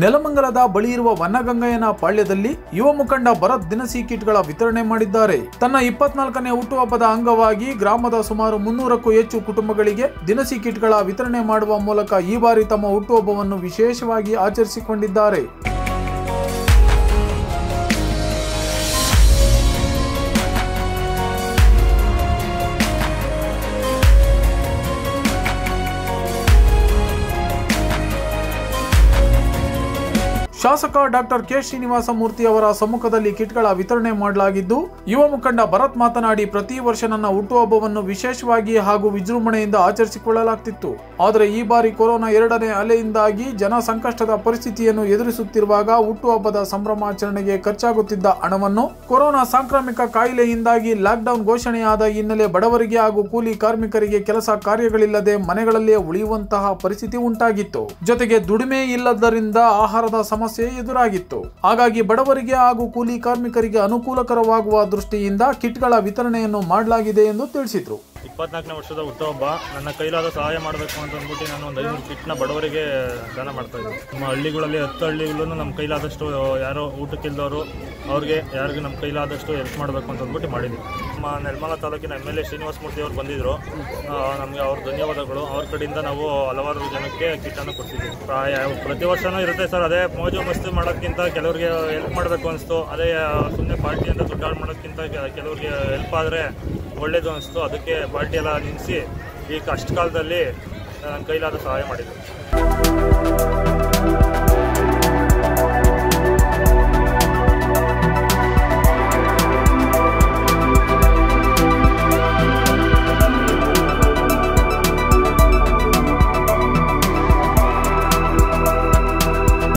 ನೆಲಮಂಗಲದ ಬಳಿ ಇರುವ ವನ್ನಗಂಗಯ್ಯನ ಪಾಳ್ಯದಲ್ಲಿ ಯುವ ಮುಖಂಡ ಭರತ್ ದಿನಸಿ ಕಿಟ್ಗಳ ವಿತರಣೆ ಮಾಡಿದ್ದಾರೆ. ತನ್ನ ಇಪ್ಪತ್ನಾಲ್ಕನೇ ಹುಟ್ಟುಹಬ್ಬದ ಅಂಗವಾಗಿ ಗ್ರಾಮದ ಸುಮಾರು ಮುನ್ನೂರಕ್ಕೂ ಹೆಚ್ಚು ಕುಟುಂಬಗಳಿಗೆ ದಿನಸಿ ಕಿಟ್ಗಳ ವಿತರಣೆ ಮಾಡುವ ಮೂಲಕ ಈ ಬಾರಿ ತಮ್ಮ ಹುಟ್ಟುಹಬ್ಬವನ್ನು ವಿಶೇಷವಾಗಿ ಆಚರಿಸಿಕೊಂಡಿದ್ದಾರೆ. ಶಾಸಕ ಡಾಕ್ಟರ್ ಕೆ ಶ್ರೀನಿವಾಸ ಮೂರ್ತಿ ಅವರ ಸಮ್ಮುಖದಲ್ಲಿ ಕಿಟ್ಗಳ ವಿತರಣೆ ಮಾಡಲಾಗಿದ್ದು, ಯುವ ಮುಖಂಡ ಭರತ್ ಮಾತನಾಡಿ, ಪ್ರತಿ ವರ್ಷ ನನ್ನ ಹುಟ್ಟುಹಬ್ಬವನ್ನು ವಿಶೇಷವಾಗಿ ಹಾಗೂ ವಿಜೃಂಭಣೆಯಿಂದ ಆಚರಿಸಿಕೊಳ್ಳಲಾಗ್ತಿತ್ತು. ಆದರೆ ಈ ಬಾರಿ ಕೊರೋನಾ ಎರಡನೇ ಅಲೆಯಿಂದಾಗಿ ಜನ ಸಂಕಷ್ಟದ ಪರಿಸ್ಥಿತಿಯನ್ನು ಎದುರಿಸುತ್ತಿರುವಾಗ ಹುಟ್ಟುಹಬ್ಬದ ಸಂಭ್ರಮಾಚರಣೆಗೆ ಖರ್ಚಾಗುತ್ತಿದ್ದ ಹಣವನ್ನು ಕೊರೋನಾ ಸಾಂಕ್ರಾಮಿಕ ಕಾಯಿಲೆಯಿಂದಾಗಿ ಲಾಕ್ಡೌನ್ ಘೋಷಣೆಯಾದ ಹಿನ್ನೆಲೆ ಬಡವರಿಗೆ ಹಾಗೂ ಕೂಲಿ ಕಾರ್ಮಿಕರಿಗೆ ಕೆಲಸ ಕಾರ್ಯಗಳಿಲ್ಲದೆ ಮನೆಗಳಲ್ಲೇ ಉಳಿಯುವಂತಹ ಪರಿಸ್ಥಿತಿ ಉಂಟಾಗಿತ್ತು. ಜೊತೆಗೆ ದುಡಿಮೆ ಇಲ್ಲದರಿಂದ ಆಹಾರದ ಸಮಸ್ಯೆ ಎದುರಾಗಿತ್ತು. ಹಾಗಾಗಿ ಬಡವರಿಗೆ ಹಾಗೂ ಕೂಲಿ ಕಾರ್ಮಿಕರಿಗೆ ಅನುಕೂಲಕರವಾಗುವ ದೃಷ್ಟಿಯಿಂದ ಕಿಟ್ಗಳ ವಿತರಣೆಯನ್ನು ಮಾಡಲಾಗಿದೆ ಎಂದು ತಿಳಿಸಿದರು. ಇಪ್ಪತ್ನಾಲ್ಕನೇ ವರ್ಷದ ಹುಟ್ಟುಹಬ್ಬ. ನನ್ನ ಕೈಲಾದ ಸಹಾಯ ಮಾಡಬೇಕು ಅಂತ ಅಂದ್ಬಿಟ್ಟು ನಾನು ಒಂದು ಐನೂರು ಕಿಟ್ನ ಬಡವರಿಗೆ ದಾನ ಮಾಡ್ತಾ ಇದ್ದೀನಿ ನಮ್ಮ ಹಳ್ಳಿಗಳಲ್ಲಿ ಹತ್ತು ಹಳ್ಳಿಗಳಲ್ಲೂ ನಮ್ಮ ಕೈಲಾದಷ್ಟು ಯಾರೋ ಊಟಕ್ಕಿಲ್ದವರು ಅವ್ರಿಗೆ, ಯಾರಿಗೂ ನಮ್ಮ ಕೈಲಾದಷ್ಟು ಹೆಲ್ಪ್ ಮಾಡಬೇಕು ಅಂತ ಅಂದ್ಬಿಟ್ಟು ಮಾಡಿದ್ವಿ ನಮ್ಮ ನಿರ್ಮಲ ತಾಲೂಕಿನ M L A Srinivasa Murthy ಅವರು ಬಂದಿದ್ರು. ನಮಗೆ ಅವ್ರ ಧನ್ಯವಾದಗಳು. ಅವ್ರ ಕಡೆಯಿಂದ ನಾವು ಹಲವಾರು ಜನಕ್ಕೆ ಕಿಟ್ಟನ್ನು ಕೊಡ್ತಿದ್ವಿ. ಪ್ರಾಯ ಪ್ರತಿ ವರ್ಷನೂ ಇರುತ್ತೆ ಸರ್. ಅದೇ ಮೋಜು ಮಸ್ತಿ ಮಾಡೋಕ್ಕಿಂತ ಕೆಲವರಿಗೆ ಹೆಲ್ಪ್ ಮಾಡಬೇಕು ಅನಿಸ್ತು. ಅದೇ ಸುಮ್ಮನೆ ಪಾರ್ಟಿ ಅಂತ ದುಡ್ಡಾಡ್ ಮಾಡೋಕ್ಕಿಂತ ಕೆಲವರಿಗೆ ಹೆಲ್ಪ್ ಆದರೆ ಒಳ್ಳೇದು ಅನಿಸ್ತು. ಅದಕ್ಕೆ ಪಾರ್ಟಿ ಎಲ್ಲ ನಿಲ್ಲಿಸಿ ಈ ಕಷ್ಟ ಕಾಲದಲ್ಲಿ ನನ್ನ ಕೈಲಾದ ಸಹಾಯ ಮಾಡಿದ್ರು.